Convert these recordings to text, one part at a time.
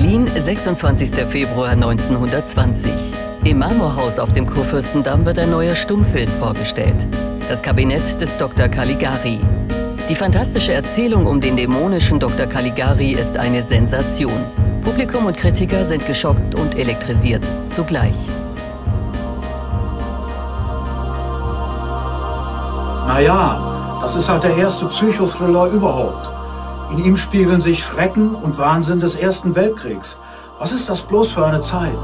Berlin, 26. Februar 1920. Im Marmorhaus auf dem Kurfürstendamm wird ein neuer Stummfilm vorgestellt. Das Kabinett des Dr. Caligari. Die fantastische Erzählung um den dämonischen Dr. Caligari ist eine Sensation. Publikum und Kritiker sind geschockt und elektrisiert zugleich. Naja, das ist halt der erste Psychothriller überhaupt. In ihm spiegeln sich Schrecken und Wahnsinn des Ersten Weltkriegs. Was ist das bloß für eine Zeit?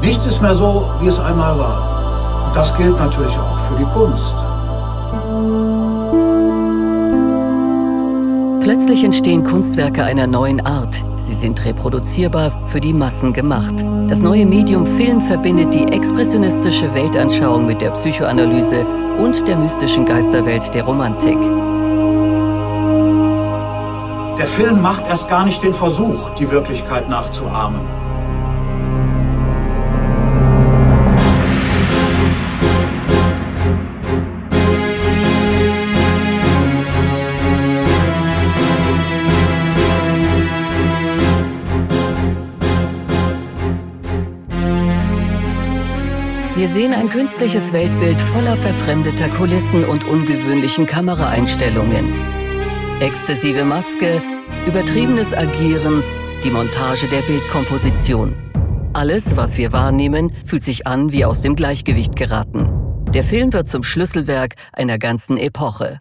Nichts ist mehr so, wie es einmal war. Und das gilt natürlich auch für die Kunst. Plötzlich entstehen Kunstwerke einer neuen Art. Sie sind reproduzierbar, für die Massen gemacht. Das neue Medium Film verbindet die expressionistische Weltanschauung mit der Psychoanalyse und der mystischen Geisterwelt der Romantik. Der Film macht erst gar nicht den Versuch, die Wirklichkeit nachzuahmen. Wir sehen ein künstliches Weltbild voller verfremdeter Kulissen und ungewöhnlichen Kameraeinstellungen. Exzessive Maske, übertriebenes Agieren, die Montage der Bildkomposition. Alles, was wir wahrnehmen, fühlt sich an wie aus dem Gleichgewicht geraten. Der Film wird zum Schlüsselwerk einer ganzen Epoche.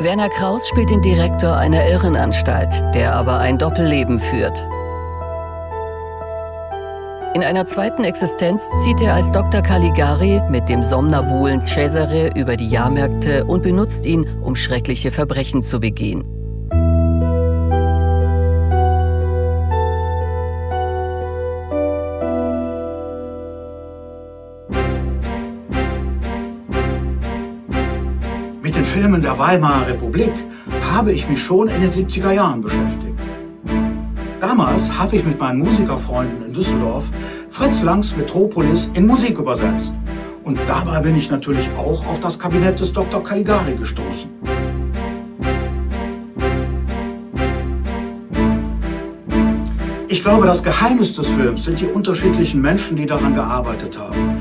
Werner Kraus spielt den Direktor einer Irrenanstalt, der aber ein Doppelleben führt. In einer zweiten Existenz zieht er als Dr. Caligari mit dem Somnabulen Cesare über die Jahrmärkte und benutzt ihn, um schreckliche Verbrechen zu begehen. Mit den Filmen der Weimarer Republik habe ich mich schon in den 70er Jahren beschäftigt. Damals habe ich mit meinen Musikerfreunden in Düsseldorf Fritz Langs Metropolis in Musik übersetzt. Und dabei bin ich natürlich auch auf das Kabinett des Dr. Caligari gestoßen. Ich glaube, das Geheimnis des Films sind die unterschiedlichen Menschen, die daran gearbeitet haben.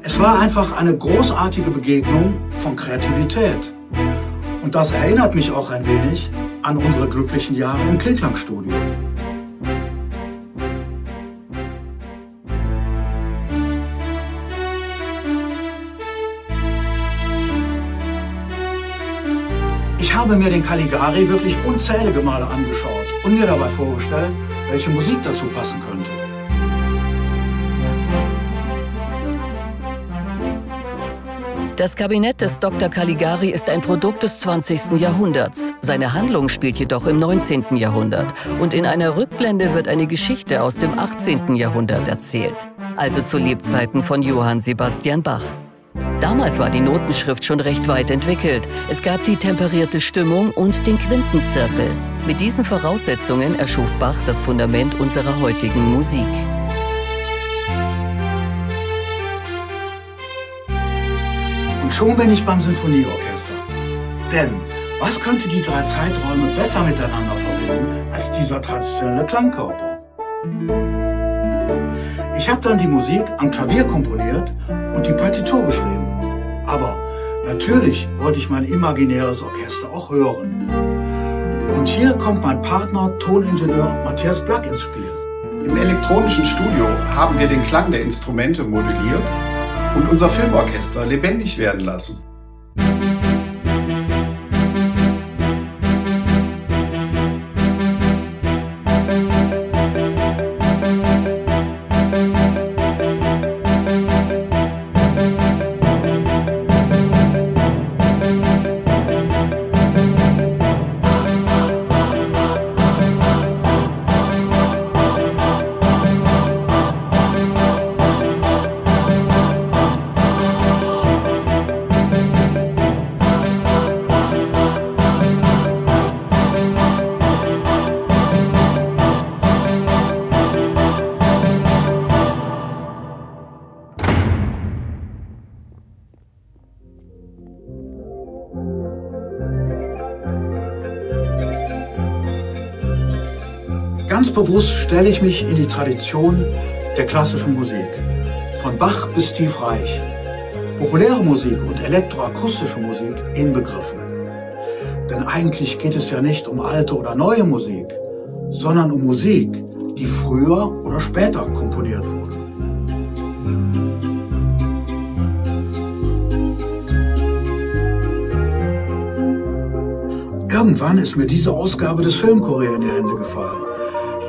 Es war einfach eine großartige Begegnung von Kreativität. Und das erinnert mich auch ein wenig an unsere glücklichen Jahre im Klinklang-Studio. Ich habe mir den Caligari wirklich unzählige Male angeschaut und mir dabei vorgestellt, welche Musik dazu passen könnte. Das Kabinett des Dr. Caligari ist ein Produkt des 20. Jahrhunderts. Seine Handlung spielt jedoch im 19. Jahrhundert und in einer Rückblende wird eine Geschichte aus dem 18. Jahrhundert erzählt, also zu Lebzeiten von Johann Sebastian Bach. Damals war die Notenschrift schon recht weit entwickelt. Es gab die temperierte Stimmung und den Quintenzirkel. Mit diesen Voraussetzungen erschuf Bach das Fundament unserer heutigen Musik. Und schon bin ich beim Sinfonieorchester. Denn was könnte die drei Zeiträume besser miteinander verbinden als dieser traditionelle Klangkörper? Ich habe dann die Musik am Klavier komponiert und die Partitur geschrieben. Aber natürlich wollte ich mein imaginäres Orchester auch hören. Und hier kommt mein Partner, Toningenieur Matthias Black ins Spiel. Im elektronischen Studio haben wir den Klang der Instrumente modelliert und unser Filmorchester lebendig werden lassen. Bewusst stelle ich mich in die Tradition der klassischen Musik. Von Bach bis Tief Reich. Populäre Musik und elektroakustische Musik inbegriffen. Denn eigentlich geht es ja nicht um alte oder neue Musik, sondern um Musik, die früher oder später komponiert wurde. Irgendwann ist mir diese Ausgabe des Filmkurier in die Hände gefallen.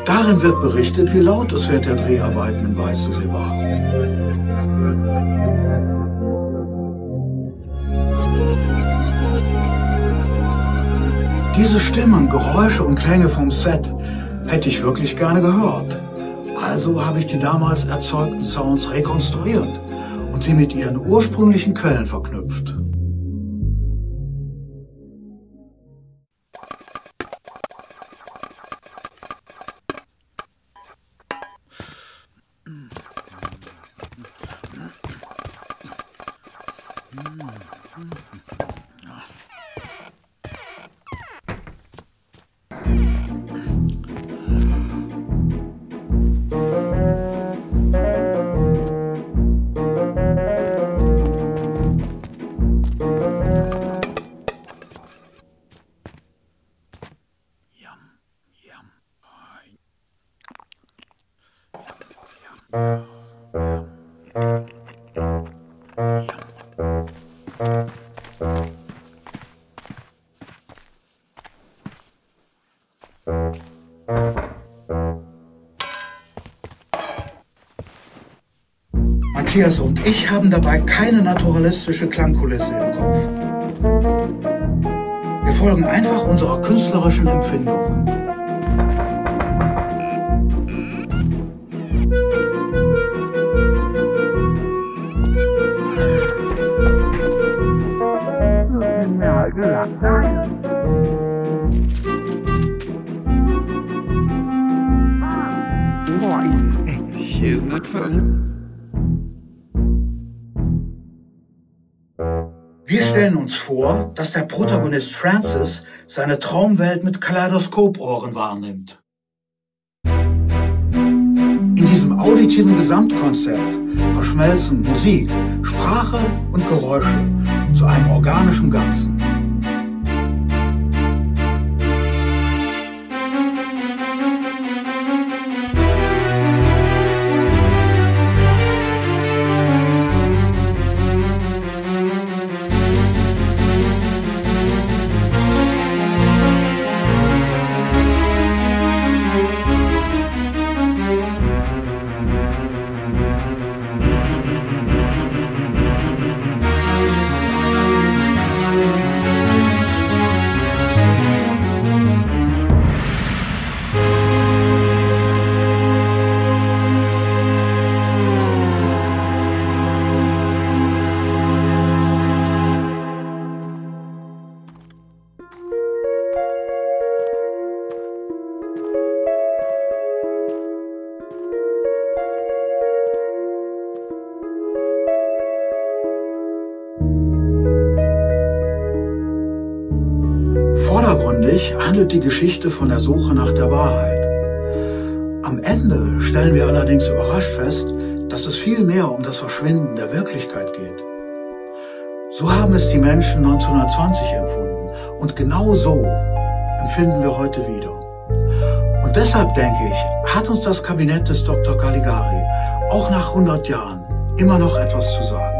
Darin wird berichtet, wie laut es während der Dreharbeiten im Weißensee war. Diese Stimmen, Geräusche und Klänge vom Set hätte ich wirklich gerne gehört. Also habe ich die damals erzeugten Sounds rekonstruiert und sie mit ihren ursprünglichen Quellen verknüpft. Matthias und ich haben dabei keine naturalistische Klangkulisse im Kopf. Wir folgen einfach unserer künstlerischen Empfindung. Wir stellen uns vor, dass der Protagonist Francis seine Traumwelt mit Kaleidoskopohren wahrnimmt. In diesem auditiven Gesamtkonzept verschmelzen Musik, Sprache und Geräusche zu einem organischen Ganzen. Vordergründig handelt die Geschichte von der Suche nach der Wahrheit. Am Ende stellen wir allerdings überrascht fest, dass es viel mehr um das Verschwinden der Wirklichkeit geht. So haben es die Menschen 1920 empfunden und genau so empfinden wir heute wieder. Und deshalb denke ich, hat uns das Kabinett des Dr. Caligari auch nach 100 Jahren immer noch etwas zu sagen.